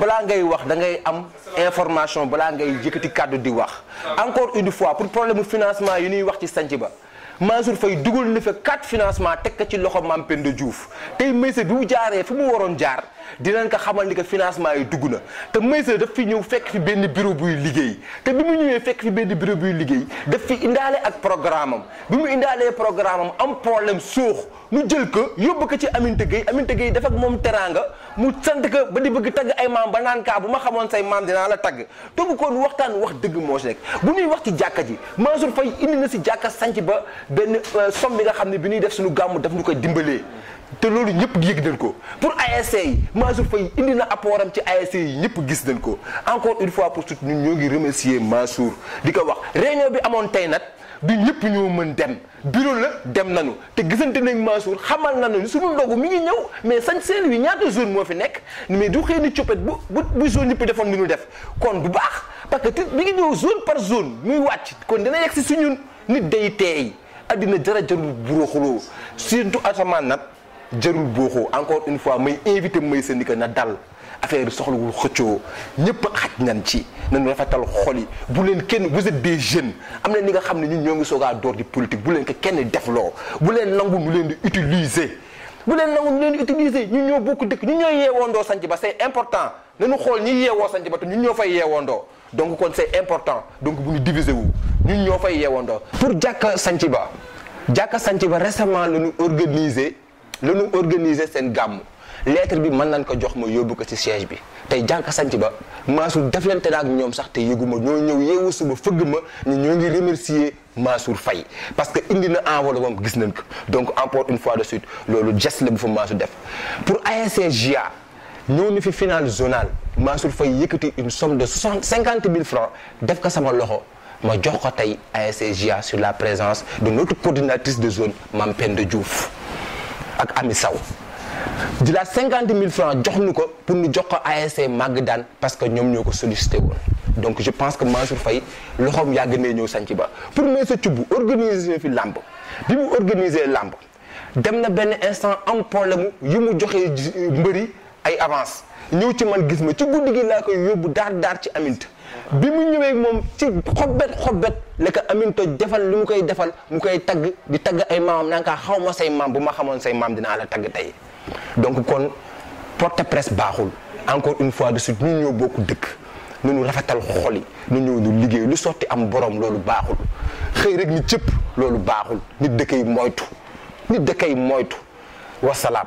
balaa ngay wax da ngay am information balaa ngay yëkkati kàddu di wax encore une fois pour problème financement yi ñuy wax ci sanc ba Mansour Faye dugal na fa quatre financement teg ko ci loxo Mame Penda Diouf tey Maysa bi mu jaaree fi mu waroon jaar dinañ ko xamal ni que financement yi dugg na te Maysa daf fi ñëw fekk fi benn bureau buy liggéey te bi mu ñëwee fekk fi benn bureau buy liggéey daf fi indaale ak programme am bi mu indaalee programme am am problème suux nu jël ko yóbbu ko ci Aminata Gueye Aminata Gueye def ak moom teraanga mu sant ko ba di bëgg tagg ay maam ba naan kaa bu ma xamoon say maam dinaa la tagg togg ko nu waxtaan wax dëgg moo si nekk bu ñuy wax ci jàkka ji Mansour Faye indi na si jàkka sanc ba benn euh, somme bi nga xam ne bi ñuy def suñu gàmmu daf ñu koy dimbalee te loolu ñëpp yëg nañ ko pour ASC yi Mansour Faye indi na apport am ci ASC yi ñëpp gis nañ ko encore une fois pour tout ñun ñoo ngi remercier Mansour di ko wax réunion bi amoon tey nag du ñëpp ñoo mën dem bureau la dem nañu te gisante nañ Mansour xamal na nañu suñu ndogu mi ngi ñëw mais sañ seen wi ñaata zone moo fi nekk mais du xëy ni coppet bu bu bu zone yëpp defoon lu ñu def kon du baax parce que mi ngi ñëw zone par zone muy wàcc kon dina yegg si suñu nit day teey addina jara jarul buróoxuloo surtout asamaan nag jarul booxoo encore une fois may invité may sa nika na dal affaire soxlawul xëccoo ñëpp xaj nañ ci nañu rafetal xol yi bu leen kenn vous êtes des jeunes am na ni nga xam ne ñun ñoo ngi soogaa door di politique bu leen ko kenn defloo bu leen nangu nu leen di utiliser bu leen nangu nu leen di utiliser ñun ñoo bokk dëkk ñun ñoo yeewoondoo sanc ba c'est important nañu xool ñi yeewoo sanc ba te ñun ñoo fay yeewoondoo donc kon c'est important donc bu ñu diviser wu ñun ñoo fay yeewandoo. pour jàkka sanc ba jàkka sanc ba récemment la ñu organiser la ñu organiser seen gàmmu lettre bi mën nañ ko jox ma yóbbu ko ci siège bi tey jàkka sanc ba Mansour deflante na ak ñoom sax te yëguma ñoo ñëw yeewu suba fëgg ma ñu ñoo ngi remercier Mansour Faye parce que indi na enveloppe moom gis nañ ko donc encore une fois de suite loolu geste la bu fa Mansour def pour ASC GIA ñëw ni fi final zonal Mansour Faye yëkkati une somme de soixante cinquante mille francs def ko sama loxo ma jox ko tey ASCJA sur la présence de notre coordinatrice de zone Mame Penda Diouf ak Ami Sow di la cinquante mille francs jox nu ko pour ñu jox ko ASC màgg daan parce que ñoom ñoo ko sollicité woon donc je pense que Mansour Faye loxoom yàgg nee ñëw sanc ba pour may sa cubb organiser fi làmb bi mu organiser làmb dem na benn instant am problème yu mu joxee mbëri ay avance ñëw ci man gis ma ci guddi gi laa koy yóbbu daar daar ci Aminta bi mu ñëwee moom ci xobbet xobbet la ko Aminta defal li mu koy defal mu koy tagg di tagg ay maamam naan kaa xaw ma say maam bu ma xamoon say maam dinaa la tagg tey donc kon porte presse baaxul encore une fois de suite ñu ñoo bokk dëkk nu ñu rafetal xol yi nu ñëw ñu liggéey lu sotti am borom loolu baaxul xëy rek ni cëpp loolu baaxul nit da koy moytu nit da koy moytu wasalaam.